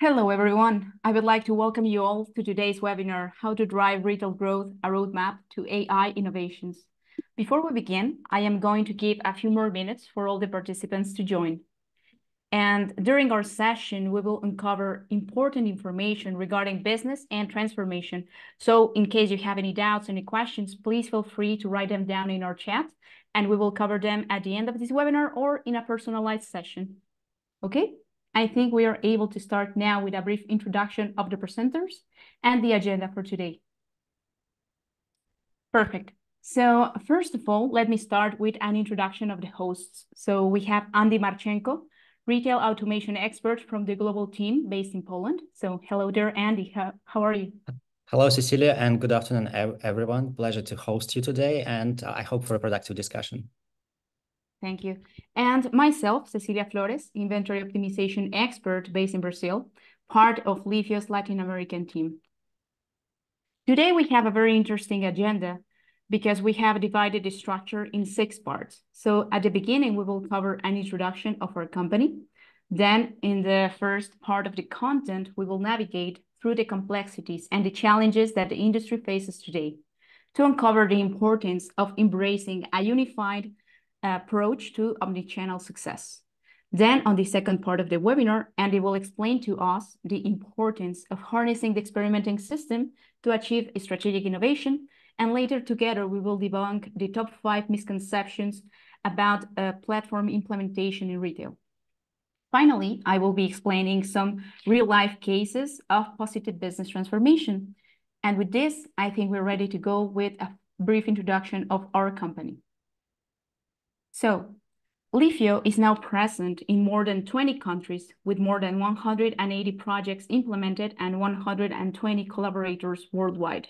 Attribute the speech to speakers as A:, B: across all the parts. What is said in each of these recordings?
A: Hello, everyone. I would like to welcome you all to today's webinar, How to Drive Retail Growth, a Roadmap to AI Innovations. Before we begin, I am going to give a few more minutes for all the participants to join. And during our session, we will uncover important information regarding business and transformation. So in case you have any doubts, any questions, please feel free to write them down in our chat, and we will cover them at the end of this webinar or in a personalized session. Okay? I think we are able to start now with a brief introduction of the presenters and the agenda for today. Perfect. So first of all, let me start with an introduction of the hosts. So we have Andy Marchenko, retail automation expert from the global team based in Poland. So hello there, Andy. How, how are you?
B: Hello, Cecilia, and good afternoon, everyone. Pleasure to host you today, and I hope for a productive discussion.
A: Thank you. And myself, Cecilia Flores, inventory optimization expert based in Brazil, part of Leafio's Latin American team. Today, we have a very interesting agenda because we have divided the structure in six parts. So at the beginning, we will cover an introduction of our company. Then in the first part of the content, we will navigate through the complexities and the challenges that the industry faces today to uncover the importance of embracing a unified approach to omnichannel success. Then on the second part of the webinar, Andy will explain to us the importance of harnessing the experimenting system to achieve strategic innovation. And later together, we will debunk the top five misconceptions about uh, platform implementation in retail. Finally, I will be explaining some real-life cases of positive business transformation. And with this, I think we're ready to go with a brief introduction of our company. So Leafio is now present in more than 20 countries with more than 180 projects implemented and 120 collaborators worldwide.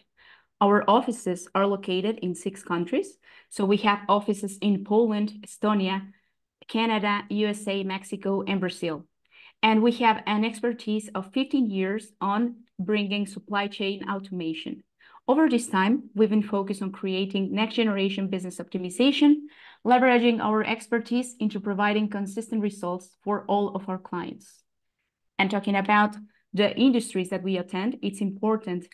A: Our offices are located in six countries. So we have offices in Poland, Estonia, Canada, USA, Mexico, and Brazil. And we have an expertise of 15 years on bringing supply chain automation. Over this time, we've been focused on creating next generation business optimization, leveraging our expertise into providing consistent results for all of our clients. And talking about the industries that we attend, it's important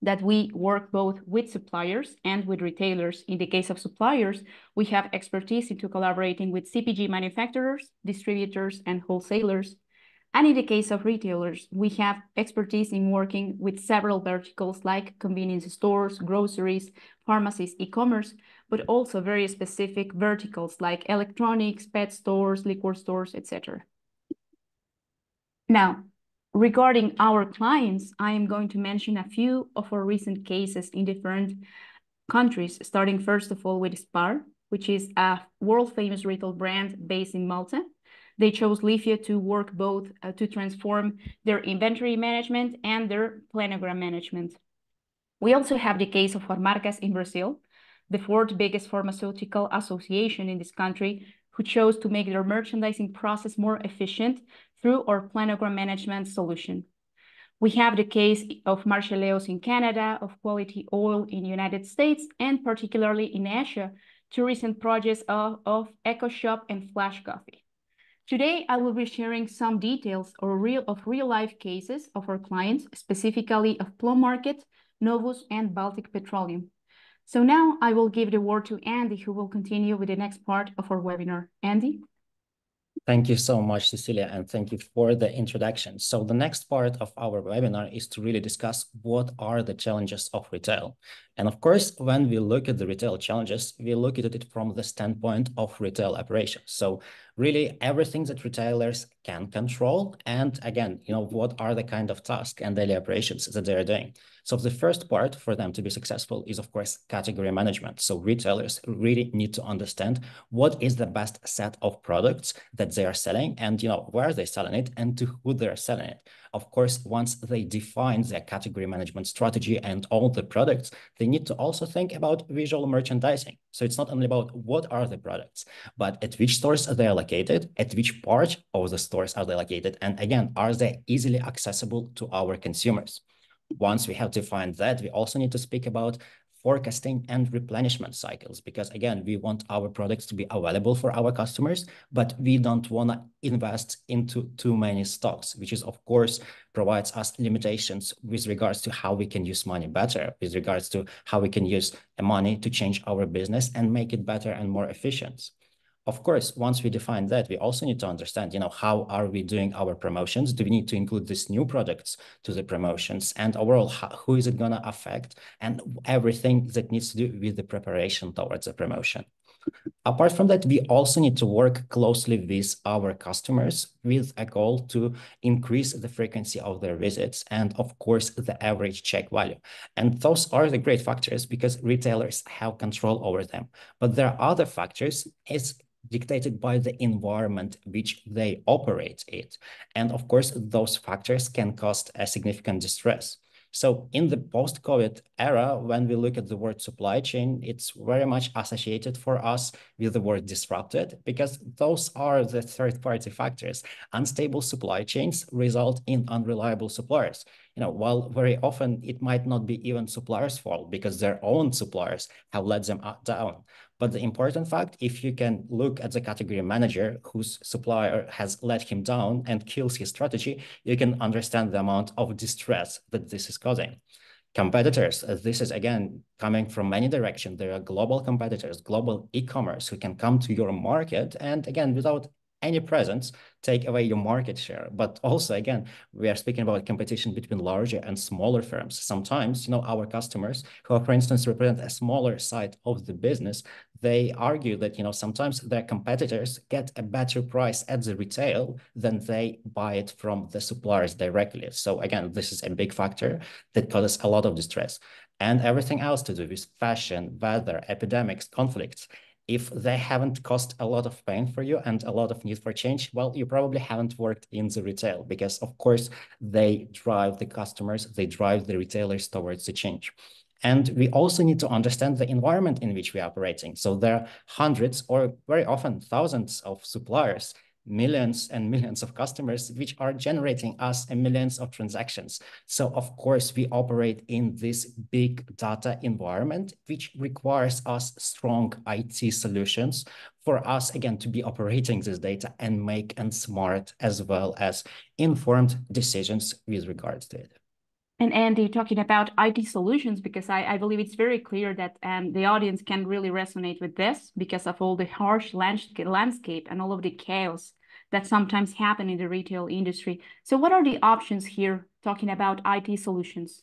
A: that we work both with suppliers and with retailers. In the case of suppliers, we have expertise into collaborating with CPG manufacturers, distributors, and wholesalers. And in the case of retailers, we have expertise in working with several verticals like convenience stores, groceries, pharmacies, e-commerce, but also very specific verticals like electronics, pet stores, liquor stores, etc. Now, regarding our clients, I am going to mention a few of our recent cases in different countries, starting first of all with Spar, which is a world-famous retail brand based in Malta. They chose Leafio to work both uh, to transform their inventory management and their planogram management. We also have the case of Farmarcas in Brazil, the fourth biggest pharmaceutical association in this country, who chose to make their merchandising process more efficient through our planogram management solution. We have the case of Marshallese in Canada, of Quality Oil in United States, and particularly in Asia, two recent projects of, of EcoShop and Flash Coffee. Today, I will be sharing some details or real, of real-life cases of our clients, specifically of Plum Market, Novus, and Baltic Petroleum. So now I will give the word to Andy, who will continue with the next part of our webinar. Andy?
B: Thank you so much, Cecilia, and thank you for the introduction. So the next part of our webinar is to really discuss what are the challenges of retail. And of course, when we look at the retail challenges, we look at it from the standpoint of retail operations. So really everything that retailers can control. And again, you know, what are the kind of tasks and daily operations that they're doing. So the first part for them to be successful is, of course, category management. So retailers really need to understand what is the best set of products that they are selling and, you know, where they're selling it and to who they're selling it. Of course, once they define their category management strategy and all the products, they need to also think about visual merchandising. So it's not only about what are the products, but at which stores are they located, at which part of the stores are they located, and again, are they easily accessible to our consumers? Once we have defined that, we also need to speak about forecasting and replenishment cycles. Because again, we want our products to be available for our customers, but we don't want to invest into too many stocks, which is of course provides us limitations with regards to how we can use money better, with regards to how we can use the money to change our business and make it better and more efficient. Of course, once we define that, we also need to understand, you know, how are we doing our promotions? Do we need to include these new products to the promotions? And overall, how, who is it going to affect? And everything that needs to do with the preparation towards the promotion. Apart from that, we also need to work closely with our customers with a goal to increase the frequency of their visits and, of course, the average check value. And those are the great factors because retailers have control over them. But there are other factors. It's dictated by the environment which they operate it. And of course, those factors can cause a significant distress. So in the post-COVID era, when we look at the word supply chain, it's very much associated for us with the word disrupted because those are the third-party factors. Unstable supply chains result in unreliable suppliers. You know, while very often it might not be even suppliers' fault because their own suppliers have let them down. But the important fact, if you can look at the category manager whose supplier has let him down and kills his strategy, you can understand the amount of distress that this is causing. Competitors, this is again coming from many directions. There are global competitors, global e-commerce who can come to your market and again, without any presence take away your market share. But also, again, we are speaking about competition between larger and smaller firms. Sometimes, you know, our customers who, for instance, represent a smaller side of the business, they argue that, you know, sometimes their competitors get a better price at the retail than they buy it from the suppliers directly. So again, this is a big factor that causes a lot of distress. And everything else to do with fashion, weather, epidemics, conflicts if they haven't caused a lot of pain for you and a lot of need for change, well, you probably haven't worked in the retail because, of course, they drive the customers, they drive the retailers towards the change. And we also need to understand the environment in which we are operating. So there are hundreds or very often thousands of suppliers millions and millions of customers, which are generating us millions of transactions. So of course, we operate in this big data environment, which requires us strong IT solutions for us, again, to be operating this data and make and smart as well as informed decisions with regards to it.
A: And Andy, talking about IT solutions, because I, I believe it's very clear that um, the audience can really resonate with this because of all the harsh landscape and all of the chaos that sometimes happen in the retail industry. So what are the options here talking about IT solutions?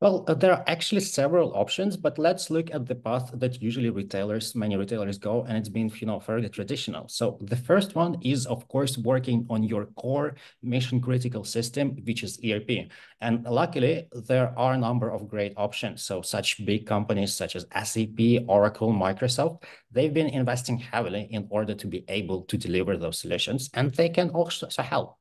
B: Well, uh, there are actually several options, but let's look at the path that usually retailers, many retailers go, and it's been, you know, fairly traditional. So the first one is, of course, working on your core mission critical system, which is ERP. And luckily, there are a number of great options. So such big companies such as SAP, Oracle, Microsoft, they've been investing heavily in order to be able to deliver those solutions, and they can also help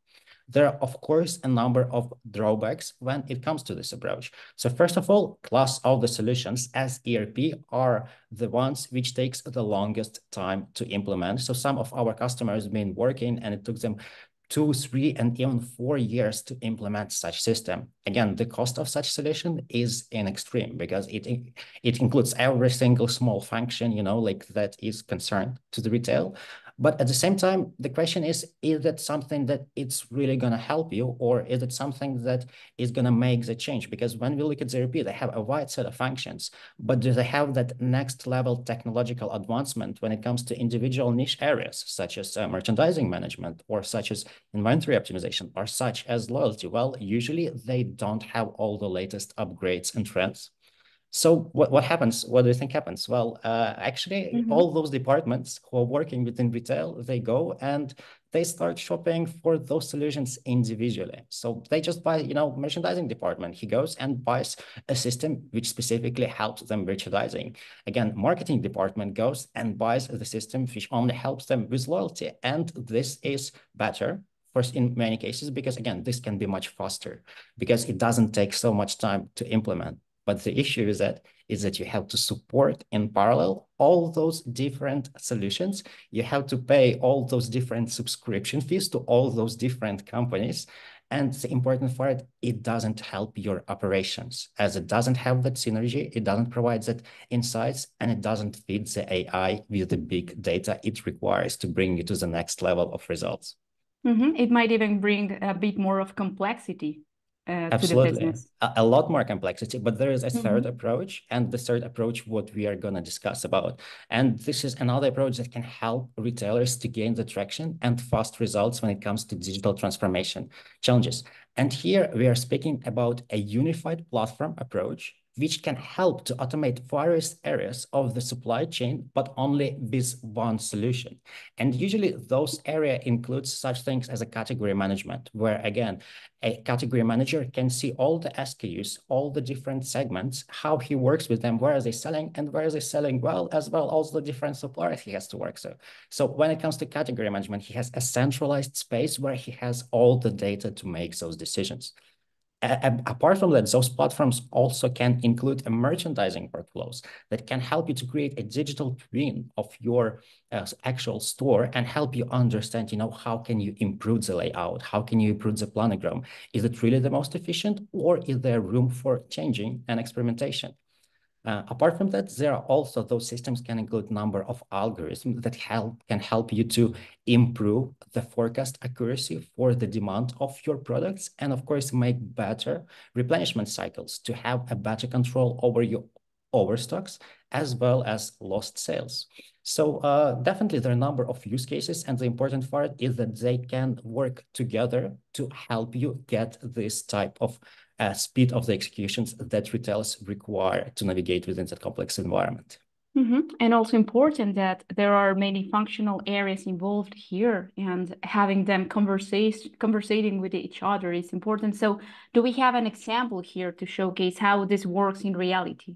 B: there are, of course, a number of drawbacks when it comes to this approach. So first of all, class of the solutions as ERP are the ones which takes the longest time to implement. So some of our customers have been working and it took them two, three, and even four years to implement such system. Again, the cost of such solution is in extreme because it it includes every single small function, you know, like that is concerned to the retail. But at the same time, the question is, is that something that it's really going to help you or is it something that is going to make the change? Because when we look at ERP, they have a wide set of functions, but do they have that next level technological advancement when it comes to individual niche areas, such as uh, merchandising management or such as inventory optimization or such as loyalty? Well, usually they don't have all the latest upgrades and trends. So what, what happens? What do you think happens? Well, uh, actually, mm -hmm. all those departments who are working within retail, they go and they start shopping for those solutions individually. So they just buy, you know, merchandising department. He goes and buys a system which specifically helps them merchandising. Again, marketing department goes and buys the system which only helps them with loyalty. And this is better first in many cases because again this can be much faster because it doesn't take so much time to implement but the issue is that is that you have to support in parallel all those different solutions. You have to pay all those different subscription fees to all those different companies. And the important part, it doesn't help your operations as it doesn't have that synergy, it doesn't provide that insights, and it doesn't feed the AI with the big data it requires to bring you to the next level of results.
A: Mm -hmm. It might even bring a bit more of complexity uh,
B: Absolutely. A, a, lot more complexity, but there is a mm -hmm. third approach, and the third approach, what we are going to discuss about. And this is another approach that can help retailers to gain the traction and fast results when it comes to digital transformation challenges. And here we are speaking about a unified platform approach which can help to automate various areas of the supply chain, but only with one solution. And usually those area includes such things as a category management, where again, a category manager can see all the SKUs, all the different segments, how he works with them, where are they selling and where are they selling well, as well as the different suppliers he has to work. So, so when it comes to category management, he has a centralized space where he has all the data to make those decisions apart from that, those platforms also can include a merchandising workflows that can help you to create a digital twin of your uh, actual store and help you understand, you know, how can you improve the layout? How can you improve the planogram? Is it really the most efficient or is there room for changing and experimentation? Uh, apart from that, there are also those systems can include number of algorithms that help can help you to improve the forecast accuracy for the demand of your products, and of course make better replenishment cycles to have a better control over your overstocks as well as lost sales. So uh, definitely there are a number of use cases, and the important part is that they can work together to help you get this type of speed of the executions that retailers require to navigate within that complex environment.
A: Mm -hmm. And also important that there are many functional areas involved here and having them conversation conversating with each other is important. So do we have an example here to showcase how this works in reality?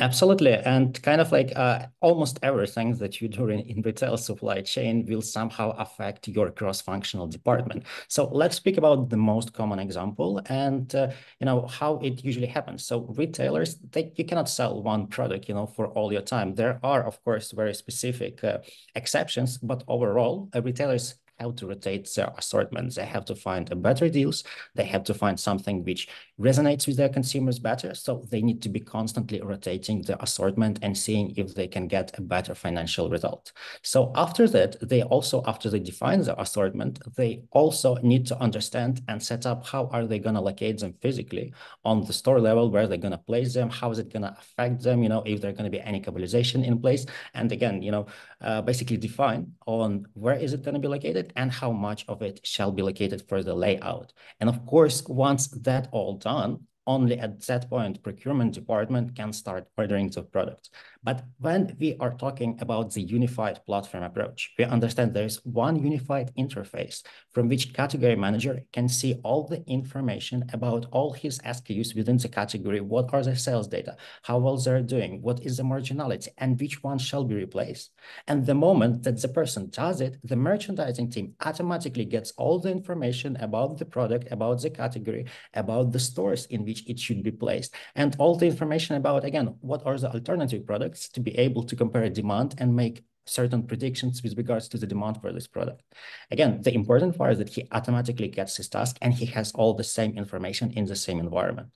B: Absolutely. And kind of like uh, almost everything that you do in, in retail supply chain will somehow affect your cross-functional department. So let's speak about the most common example and, uh, you know, how it usually happens. So retailers, they, you cannot sell one product, you know, for all your time. There are, of course, very specific uh, exceptions, but overall, uh, retailers have to rotate their assortment. They have to find a better deals. They have to find something which resonates with their consumers better. So they need to be constantly rotating the assortment and seeing if they can get a better financial result. So after that, they also, after they define the assortment, they also need to understand and set up how are they going to locate them physically on the store level, where they're going to place them, how is it going to affect them, you know, if there's going to be any cannibalization in place. And again, you know, uh, basically define on where is it going to be located and how much of it shall be located for the layout. And of course, once that all done, only at that point procurement department can start ordering the products. But when we are talking about the unified platform approach, we understand there is one unified interface from which category manager can see all the information about all his SKUs within the category. What are the sales data? How well they're doing? What is the marginality? And which one shall be replaced? And the moment that the person does it, the merchandising team automatically gets all the information about the product, about the category, about the stores in which it should be placed, and all the information about, again, what are the alternative products products to be able to compare demand and make certain predictions with regards to the demand for this product. Again, the important part is that he automatically gets his task and he has all the same information in the same environment.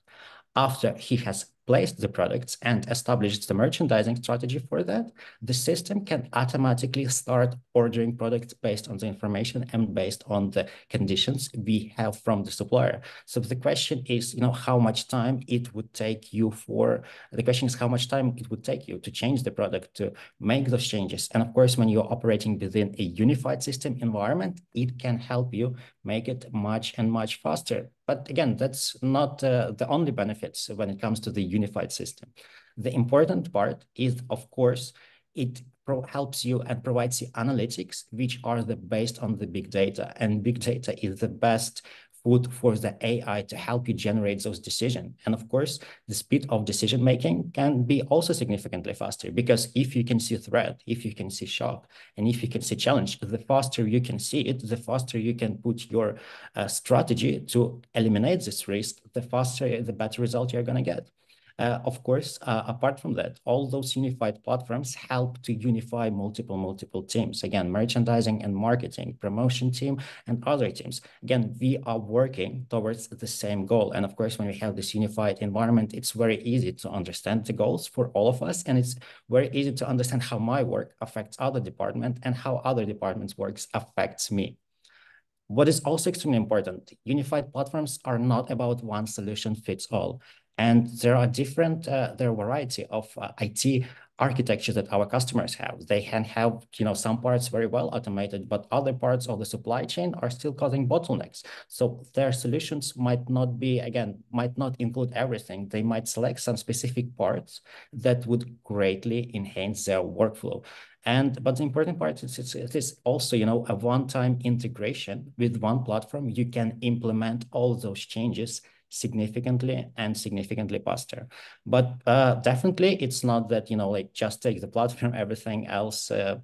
B: After he has placed the products and established the merchandising strategy for that, the system can automatically start ordering products based on the information and based on the conditions we have from the supplier. So the question is, you know, how much time it would take you for, the question is how much time it would take you to change the product, to make those changes. And of course, when you're operating within a unified system environment, it can help you make it much and much faster. But again, that's not uh, the only benefits when it comes to the unified system. The important part is, of course, it helps you and provides you analytics, which are the based on the big data. And big data is the best food for the AI to help you generate those decisions. And of course, the speed of decision making can be also significantly faster because if you can see threat, if you can see shock, and if you can see challenge, the faster you can see it, the faster you can put your uh, strategy to eliminate this risk, the faster, the better result you're going to get. Uh, of course, uh, apart from that, all those unified platforms help to unify multiple, multiple teams. Again, merchandising and marketing, promotion team, and other teams. Again, we are working towards the same goal. And of course, when we have this unified environment, it's very easy to understand the goals for all of us. And it's very easy to understand how my work affects other department and how other departments' works affects me. What is also extremely important, unified platforms are not about one solution fits all. And there are different, uh, there are variety of uh, IT architecture that our customers have. They can have, you know, some parts very well automated, but other parts of the supply chain are still causing bottlenecks. So their solutions might not be, again, might not include everything. They might select some specific parts that would greatly enhance their workflow. And but the important part is it's, it is also, you know, a one-time integration with one platform. You can implement all those changes significantly and significantly faster. But uh, definitely, it's not that you know, like just take the platform, everything else. Uh,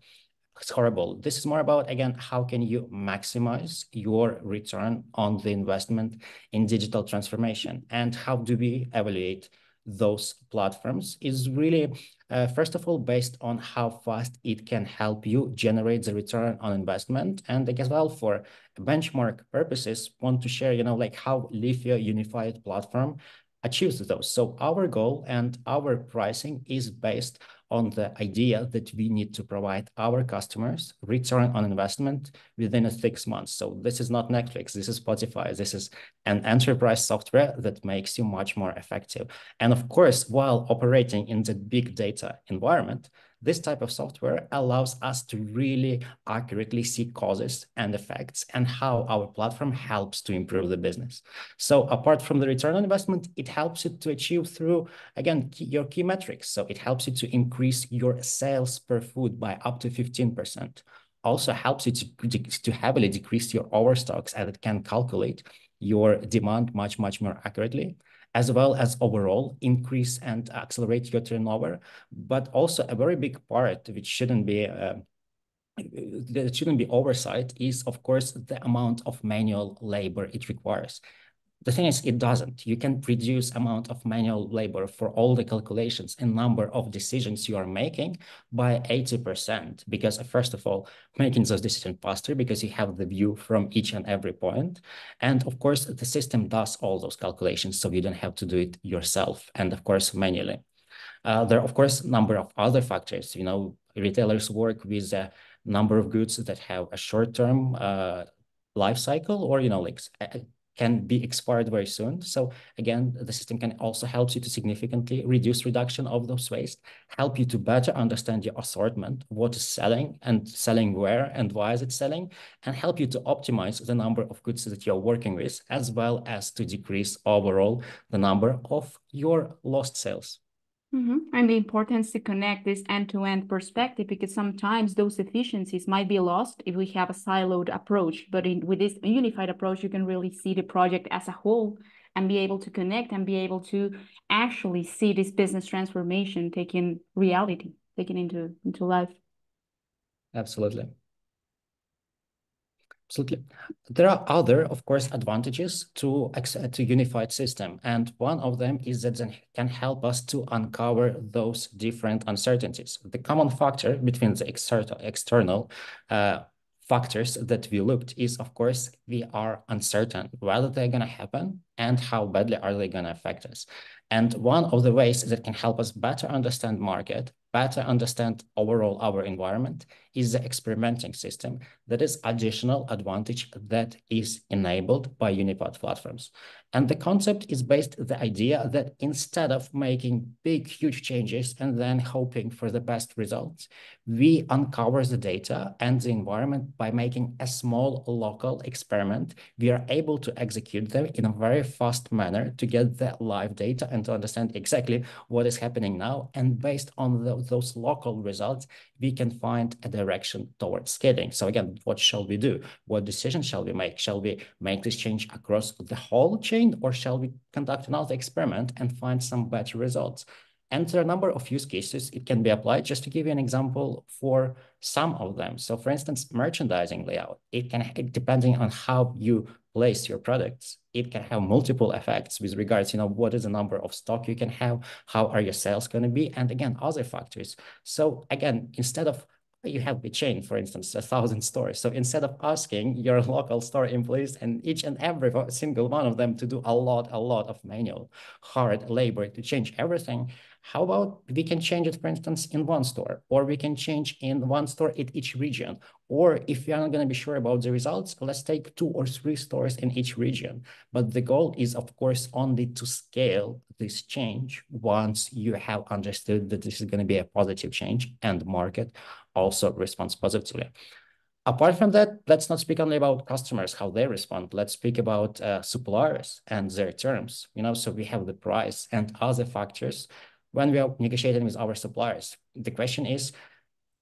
B: it's horrible. This is more about, again, how can you maximize your return on the investment in digital transformation and how do we evaluate those platforms is really, uh, first of all, based on how fast it can help you generate the return on investment. And as well, for benchmark purposes, want to share, you know, like how Leafio Unified Platform achieves those. So our goal and our pricing is based on the idea that we need to provide our customers return on investment within a six months. So this is not Netflix, this is Spotify, this is an enterprise software that makes you much more effective. And of course, while operating in the big data environment, this type of software allows us to really accurately see causes and effects and how our platform helps to improve the business. So apart from the return on investment, it helps you to achieve through, again, key, your key metrics. So it helps you to increase your sales per food by up to 15%. Also helps you to, to heavily decrease your overstocks and it can calculate your demand much, much more accurately as well as overall increase and accelerate your turnover. But also a very big part, which shouldn't be uh, that shouldn't be oversight is, of course, the amount of manual labor it requires. The thing is, it doesn't. You can reduce amount of manual labor for all the calculations and number of decisions you are making by 80%. Because first of all, making those decisions faster because you have the view from each and every point. And of course, the system does all those calculations, so you don't have to do it yourself. And of course, manually. Uh, there are, of course, number of other factors. You know, retailers work with a number of goods that have a short-term uh, life cycle or, you know, like can be expired very soon. So again, the system can also help you to significantly reduce reduction of those waste, help you to better understand your assortment, what is selling and selling where and why is it selling, and help you to optimize the number of goods that you're working with, as well as to decrease overall the number of your lost sales.
A: Mm -hmm. And the importance to connect this end-to-end -end perspective because sometimes those efficiencies might be lost if we have a siloed approach. But in, with this unified approach, you can really see the project as a whole and be able to connect and be able to actually see this business transformation taking reality, taking into into life.
B: Absolutely. Absolutely. There are other, of course, advantages to, to unified system. And one of them is that it can help us to uncover those different uncertainties. The common factor between the external, external uh, factors that we looked is, of course, we are uncertain whether they're going to happen and how badly are they going to affect us. And one of the ways that can help us better understand market, better understand overall our environment is the experimenting system that is additional advantage that is enabled by unified platforms. And the concept is based the idea that instead of making big, huge changes and then hoping for the best results, we uncover the data and the environment by making a small local experiment. We are able to execute them in a very fast manner to get the live data and to understand exactly what is happening now. And based on the, those local results, we can find a direction towards scaling. So again, what shall we do? What decision shall we make? Shall we make this change across the whole chain or shall we conduct another experiment and find some better results? And there are a number of use cases it can be applied. Just to give you an example for some of them. So for instance, merchandising layout, it can, depending on how you place your products, it can have multiple effects with regards, you know, what is the number of stock you can have, how are your sales going to be, and again, other factors. So again, instead of you have the chain, for instance, a thousand stores. So instead of asking your local store employees and each and every single one of them to do a lot, a lot of manual hard labor to change everything, how about we can change it, for instance, in one store, or we can change in one store in each region. Or if you're not going to be sure about the results, let's take two or three stores in each region. But the goal is, of course, only to scale this change once you have understood that this is going to be a positive change and the market also responds positively. Apart from that, let's not speak only about customers, how they respond. Let's speak about uh, suppliers and their terms. You know, so we have the price and other factors when we are negotiating with our suppliers. The question is,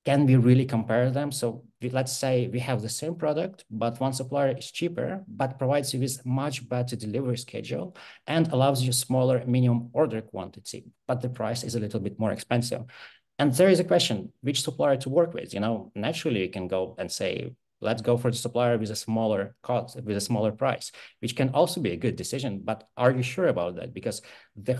B: can we really compare them? So we, let's say we have the same product, but one supplier is cheaper, but provides you with much better delivery schedule and allows you smaller minimum order quantity, but the price is a little bit more expensive. And there is a question, which supplier to work with? You know, naturally you can go and say, let's go for the supplier with a smaller cost, with a smaller price, which can also be a good decision. But are you sure about that? Because the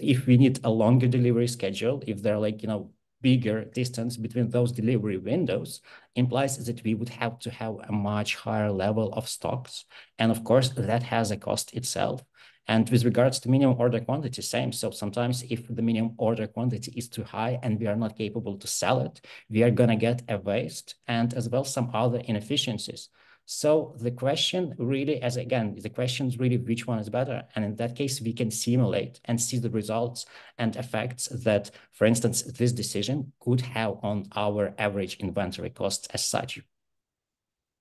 B: if we need a longer delivery schedule, if they're like, you know, bigger distance between those delivery windows implies that we would have to have a much higher level of stocks. And of course, that has a cost itself. And with regards to minimum order quantity, same. So sometimes if the minimum order quantity is too high and we are not capable to sell it, we are going to get a waste and as well some other inefficiencies. So the question really, as again, the question is really which one is better. And in that case, we can simulate and see the results and effects that, for instance, this decision could have on our average inventory costs as such.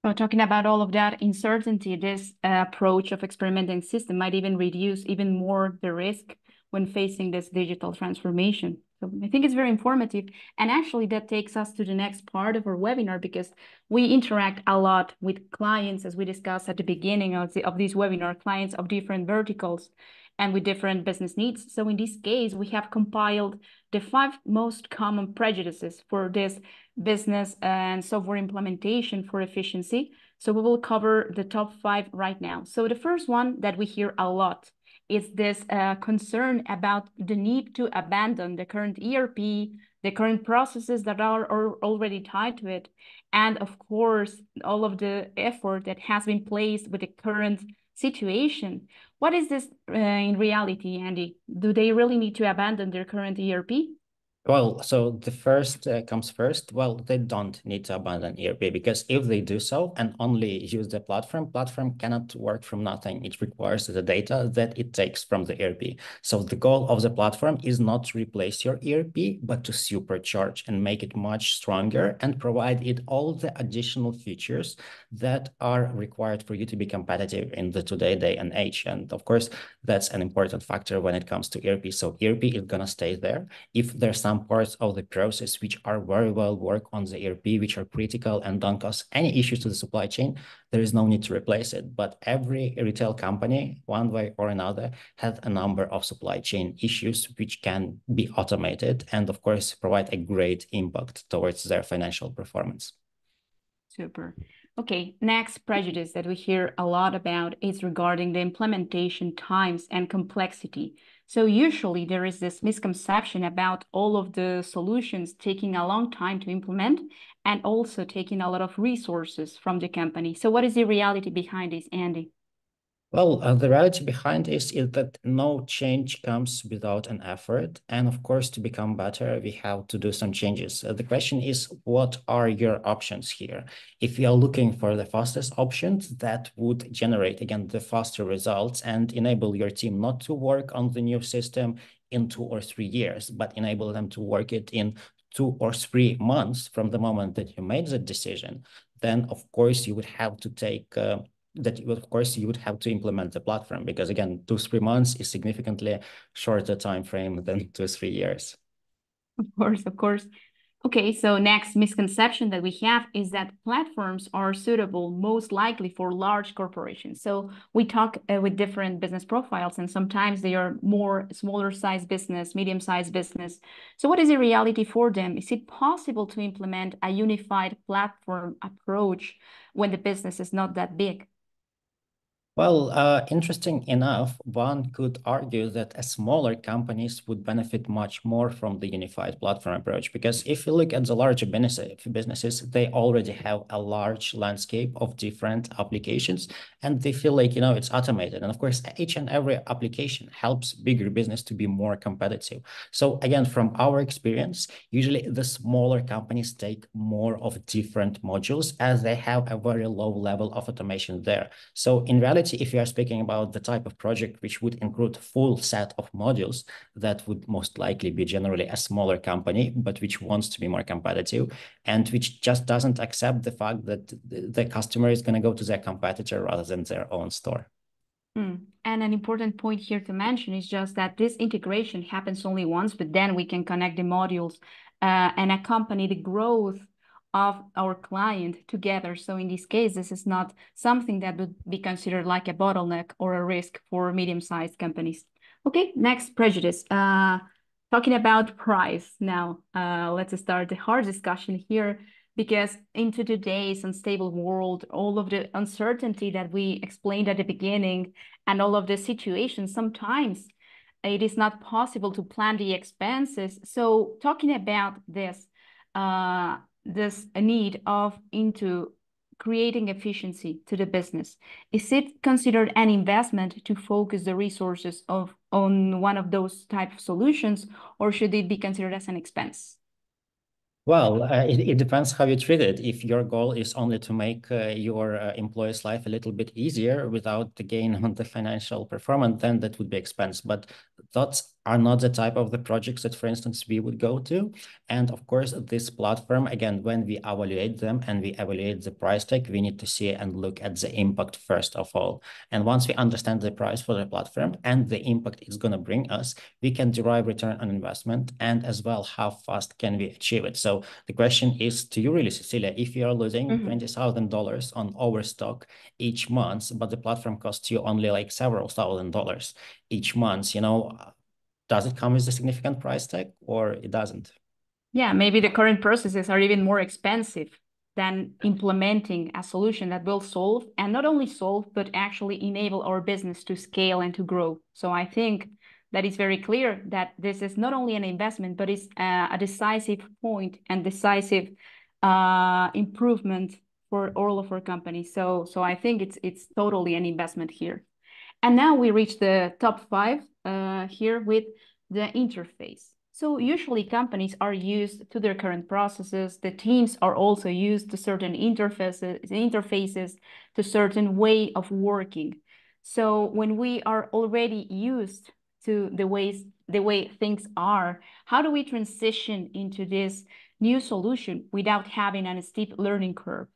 A: So talking about all of that uncertainty, this uh, approach of experimenting system might even reduce even more the risk when facing this digital transformation. So I think it's very informative. And actually that takes us to the next part of our webinar because we interact a lot with clients as we discussed at the beginning of, the, of this webinar, clients of different verticals and with different business needs. So in this case, we have compiled the five most common prejudices for this business and software implementation for efficiency. So we will cover the top five right now. So the first one that we hear a lot is this uh, concern about the need to abandon the current ERP, the current processes that are, are already tied to it, and of course, all of the effort that has been placed with the current situation. What is this uh, in reality, Andy? Do they really need to abandon their current ERP?
B: Well, so the first uh, comes first. Well, they don't need to abandon ERP because if they do so and only use the platform, platform cannot work from nothing. It requires the data that it takes from the ERP. So the goal of the platform is not to replace your ERP, but to supercharge and make it much stronger and provide it all the additional features that are required for you to be competitive in the today day and age. And of course, that's an important factor when it comes to ERP. So ERP is gonna stay there. If there's some some parts of the process which are very well work on the ERP, which are critical and don't cause any issues to the supply chain, there is no need to replace it. But every retail company, one way or another, has a number of supply chain issues which can be automated and, of course, provide a great impact towards their financial performance.
A: Super. Okay, next prejudice that we hear a lot about is regarding the implementation times and complexity. So usually there is this misconception about all of the solutions taking a long time to implement and also taking a lot of resources from the company. So what is the reality behind this, Andy?
B: Well, uh, the reality behind this is that no change comes without an effort. And of course, to become better, we have to do some changes. Uh, the question is, what are your options here? If you are looking for the fastest options, that would generate, again, the faster results and enable your team not to work on the new system in two or three years, but enable them to work it in two or three months from the moment that you made the decision, then of course you would have to take uh, that you, of course you would have to implement the platform because again two three months is significantly shorter time frame than two three years
A: of course of course Okay, so next misconception that we have is that platforms are suitable most likely for large corporations. So we talk uh, with different business profiles, and sometimes they are more smaller size business, medium sized business. So what is the reality for them? Is it possible to implement a unified platform approach when the business is not that big?
B: Well, uh, interesting enough, one could argue that smaller companies would benefit much more from the unified platform approach because if you look at the larger businesses, they already have a large landscape of different applications and they feel like, you know, it's automated. And of course, each and every application helps bigger business to be more competitive. So again, from our experience, usually the smaller companies take more of different modules as they have a very low level of automation there. So in reality, if you are speaking about the type of project which would include full set of modules, that would most likely be generally a smaller company, but which wants to be more competitive and which just doesn't accept the fact that the customer is going to go to their competitor rather than their own store.
A: Mm. And an important point here to mention is just that this integration happens only once, but then we can connect the modules uh, and accompany the growth of our client together. So in this case, this is not something that would be considered like a bottleneck or a risk for medium-sized companies. Okay, next prejudice. Uh, talking about price now, uh, let's start the hard discussion here because into today's unstable world, all of the uncertainty that we explained at the beginning and all of the situations, sometimes it is not possible to plan the expenses. So talking about this, uh, this need of into creating efficiency to the business? Is it considered an investment to focus the resources of on one of those type of solutions, or should it be considered as an expense?
B: Well, uh, it, it depends how you treat it. If your goal is only to make uh, your uh, employee's life a little bit easier without the gain on the financial performance, then that would be expense. But that's are not the type of the projects that, for instance, we would go to. And of course, this platform, again, when we evaluate them and we evaluate the price tag, we need to see and look at the impact first of all. And once we understand the price for the platform and the impact it's going to bring us, we can derive return on investment and as well, how fast can we achieve it? So the question is to you really, Cecilia, if you are losing mm -hmm. $20,000 on overstock each month, but the platform costs you only like several thousand dollars each month, you know, does it come with a significant price tag or it doesn't?
A: Yeah, maybe the current processes are even more expensive than implementing a solution that will solve and not only solve, but actually enable our business to scale and to grow. So I think that is very clear that this is not only an investment, but it's a, a decisive point and decisive uh, improvement for all of our companies. So, so I think it's it's totally an investment here. And now we reach the top five uh, here with the interface. So usually companies are used to their current processes. The teams are also used to certain interfaces, interfaces to certain way of working. So when we are already used to the ways the way things are, how do we transition into this new solution without having a steep learning curve?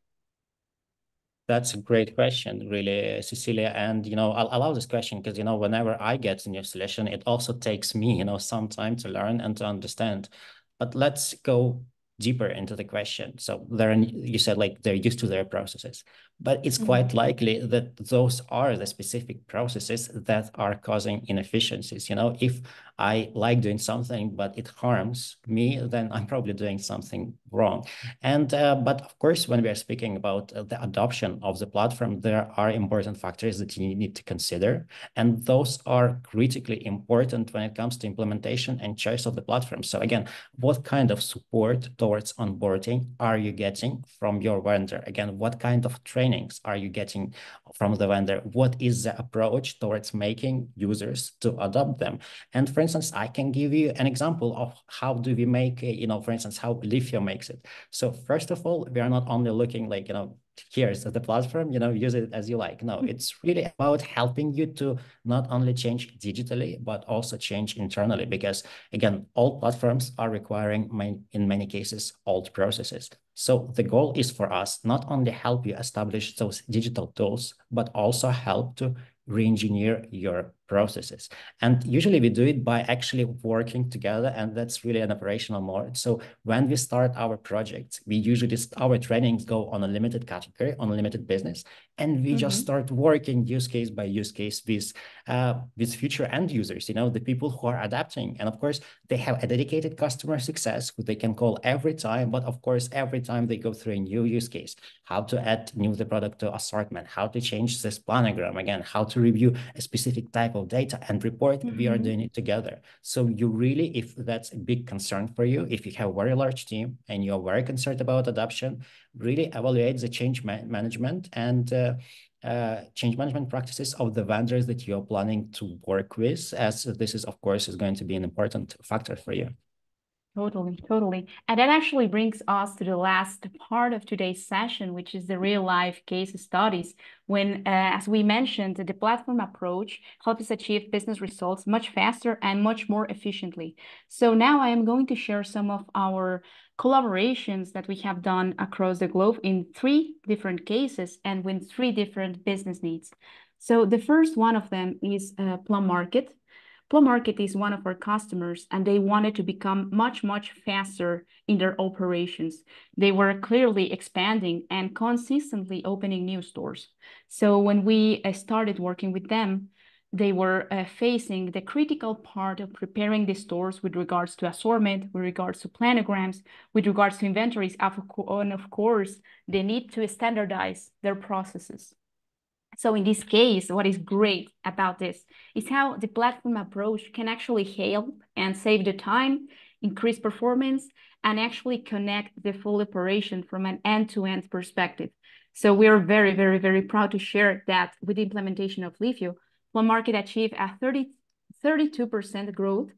B: That's a great question, really, Cecilia. And, you know, I'll allow this question because, you know, whenever I get a new solution, it also takes me, you know, some time to learn and to understand. But let's go deeper into the question. So there, you said like they're used to their processes, but it's mm-hmm. quite likely that those are the specific processes that are causing inefficiencies. You know, if I like doing something, but it harms me, then I'm probably doing something wrong. And uh, but of course, when we are speaking about uh, the adoption of the platform, there are important factors that you need to consider, and those are critically important when it comes to implementation and choice of the platform. So again, what kind of support towards onboarding are you getting from your vendor? Again, what kind of trainings are you getting from the vendor? What is the approach towards making users to adopt them? And for instance, I can give you an example of how do we make, you know, for instance, how Leafio makes it. So first of all, we are not only looking like, you know, here's the platform, you know, use it as you like. No, mm-hmm. it's really about helping you to not only change digitally, but also change internally, because again, all platforms are requiring, in many cases, old processes. So the goal is for us not only help you establish those digital tools, but also help to re-engineer your processes. And usually we do it by actually working together, and that's really an operational mode. So when we start our projects, we usually our trainings go on a limited category, on a limited business, and we mm -hmm. just mm-hmm. start working use case by use case with uh, with future end users, you know, the people who are adapting. And of course, they have a dedicated customer success who they can call every time, but of course, every time they go through a new use case, how to add new the product to assortment, how to change this planogram again, how to review a specific type of data and report, mm -hmm. we are mm-hmm. doing it together. So you really, if that's a big concern for you, if you have a very large team and you're very concerned about adoption, really evaluate the change ma management and uh, uh, change management practices of the vendors that you're planning to work with, as this is, of course, is going to be an important factor for you.
A: Totally, totally. And that actually brings us to the last part of today's session, which is the real life case studies. When, uh, as we mentioned, the platform approach helps us achieve business results much faster and much more efficiently. So now I am going to share some of our collaborations that we have done across the globe in three different cases and with three different business needs. So the first one of them is uh, Plum Market. Plum Market is one of our customers, and they wanted to become much, much faster in their operations. They were clearly expanding and consistently opening new stores. So when we uh, started working with them, they were uh, facing the critical part of preparing the stores with regards to assortment, with regards to planograms, with regards to inventories, and of course, they need to standardize their processes. So in this case, what is great about this is how the platform approach can actually help and save the time, increase performance, and actually connect the full operation from an end-to-end -end perspective. So we are very, very, very proud to share that with the implementation of Leafio, Plum Market achieved a 30, 32% growth,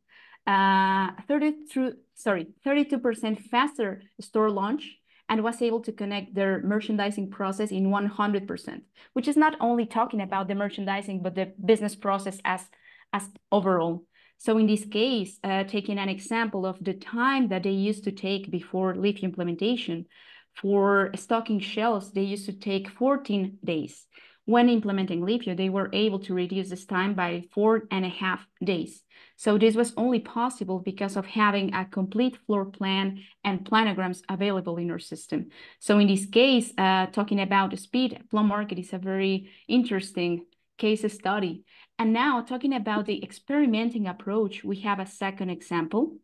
A: uh, 30 through, sorry, 32% faster store launch, and was able to connect their merchandising process in 100%, which is not only talking about the merchandising, but the business process as, as overall. So in this case, uh, taking an example of the time that they used to take before Leaf implementation, for stocking shelves, they used to take 14 days. When implementing Leafio, they were able to reduce this time by four and a half days. So this was only possible because of having a complete floor plan and planograms available in our system. So in this case, uh, talking about the speed, Plum Market is a very interesting case study. And now talking about the experimenting approach, we have a second example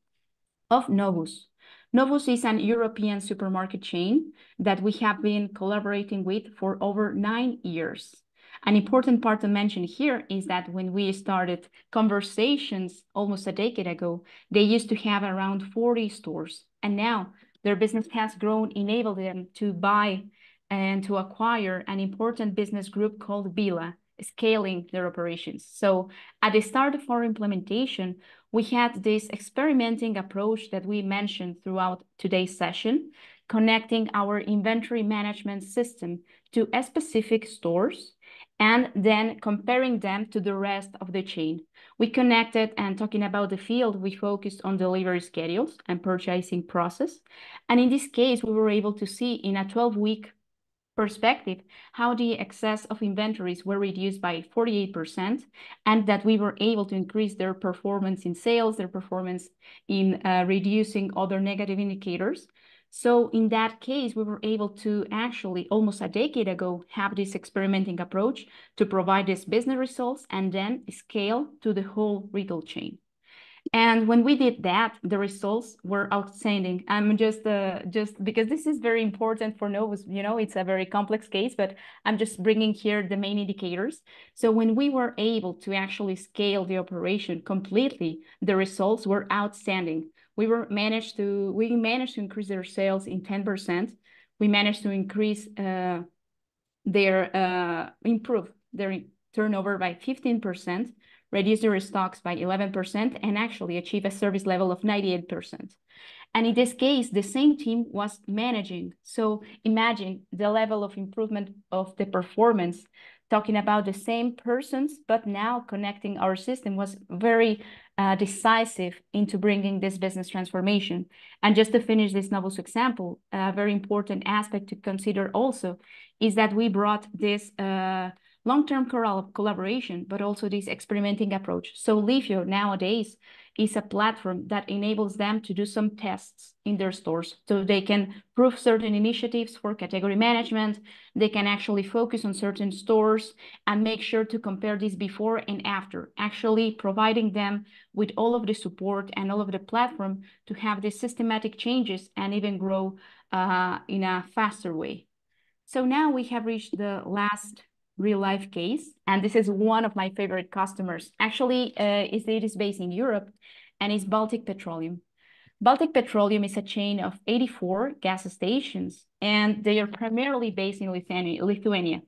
A: of Novus. Novus is an European supermarket chain that we have been collaborating with for over nine years. An important part to mention here is that when we started conversations almost a decade ago, they used to have around 40 stores. And now their business has grown, enabled them to buy and to acquire an important business group called Billa, scaling their operations. So at the start of our implementation, we had this experimenting approach that we mentioned throughout today's session, connecting our inventory management system to a specific stores and then comparing them to the rest of the chain. We connected and talking about the field, we focused on delivery schedules and purchasing process. And in this case, we were able to see in a 12 week perspective how the excess of inventories were reduced by 48% and that we were able to increase their performance in sales, their performance in uh, reducing other negative indicators. So in that case, we were able to actually almost a decade ago have this experimenting approach to provide these business results and then scale to the whole retail chain. And when we did that, the results were outstanding. I'm just uh, just because this is very important for Novus, you know, it's a very complex case, but I'm just bringing here the main indicators. So when we were able to actually scale the operation completely, the results were outstanding. We were managed to we managed to increase their sales in 10%. We managed to increase uh, their uh, improve their turnover by 15% reduce their stocks by 11%, and actually achieve a service level of 98%. And in this case, the same team was managing. So imagine the level of improvement of the performance, talking about the same persons, but now connecting our system was very uh, decisive into bringing this business transformation. And just to finish this Novus example, a very important aspect to consider also is that we brought this uh, long-term collaboration, but also this experimenting approach. So Leafio nowadays is a platform that enables them to do some tests in their stores. So they can prove certain initiatives for category management. They can actually focus on certain stores and make sure to compare this before and after, actually providing them with all of the support and all of the platform to have these systematic changes and even grow uh, in a faster way. So now we have reached the last real life case. And this is one of my favorite customers. Actually, uh, it is based in Europe and it's Baltic Petroleum. Baltic Petroleum is a chain of 84 gas stations, and they are primarily based in Lithuania.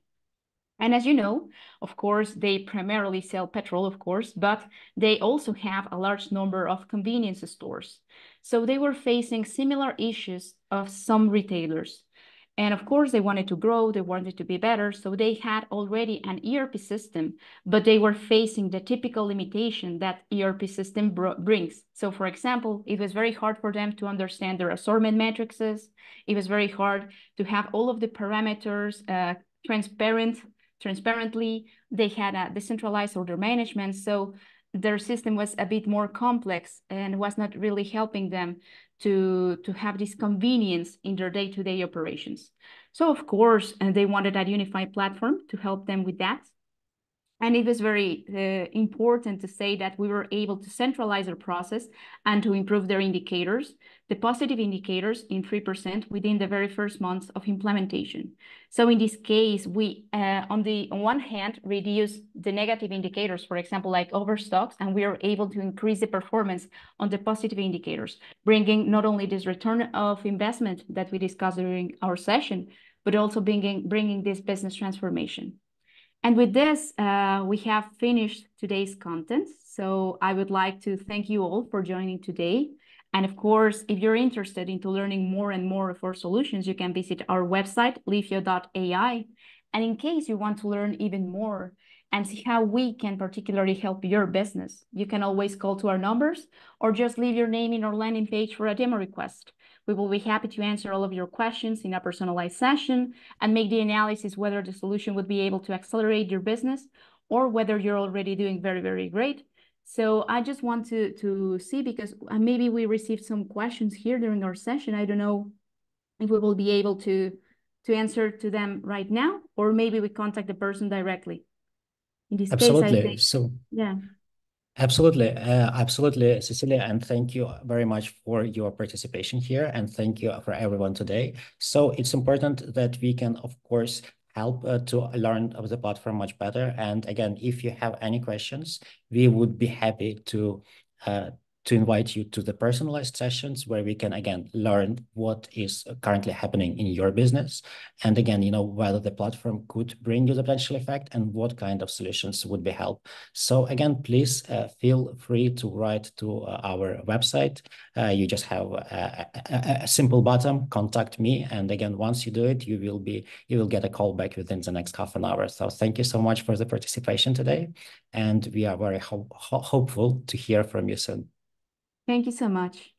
A: And as you know, of course, they primarily sell petrol, of course, but they also have a large number of convenience stores. So they were facing similar issues of some retailers. And of course, they wanted to grow, they wanted to be better. So they had already an ERP system, but they were facing the typical limitation that ERP system brings. So for example, it was very hard for them to understand their assortment matrices. It was very hard to have all of the parameters uh, transparent, transparently. They had a decentralized order management. So their system was a bit more complex and was not really helping them to, to have this convenience in their day-to-day -day operations. So of course, they wanted a unified platform to help them with that. And it was very uh, important to say that we were able to centralize our process and to improve their indicators, the positive indicators in 3% within the very first months of implementation. So in this case, we, uh, on the on one hand, reduce the negative indicators, for example, like overstocks, and we are able to increase the performance on the positive indicators, bringing not only this return of investment that we discussed during our session, but also bringing, bringing this business transformation. And with this, uh, we have finished today's content. So I would like to thank you all for joining today. And of course, if you're interested into learning more and more of our solutions, you can visit our website, leafio.ai. And in case you want to learn even more and see how we can particularly help your business, you can always call to our numbers or just leave your name in our landing page for a demo request. We will be happy to answer all of your questions in a personalized session and make the analysis whether the solution would be able to accelerate your business or whether you're already doing very, very great. So I just want to, to see because maybe we received some questions here during our session. I don't know if we will be able to, to answer to them right now, or maybe we contact the person directly.
B: In this Absolutely. case, I think, so
A: yeah.
B: Absolutely. Uh, absolutely, Cecilia. And thank you very much for your participation here. And thank you for everyone today. So it's important that we can, of course, help uh, to learn of the platform much better. And again, if you have any questions, we would be happy to uh, to invite you to the personalized sessions where we can again learn what is currently happening in your business. And again you know whether the platform could bring you the potential effect and what kind of solutions would be help. So again please uh, feel free to write to uh, our website. Uh, you just have a, a, a, simple button contact me. And again once you do it you will be you will get a call back within the next half an hour. So thank you so much for the participation today. And we are very ho ho hopeful to hear from you soon
A: Thank you so much.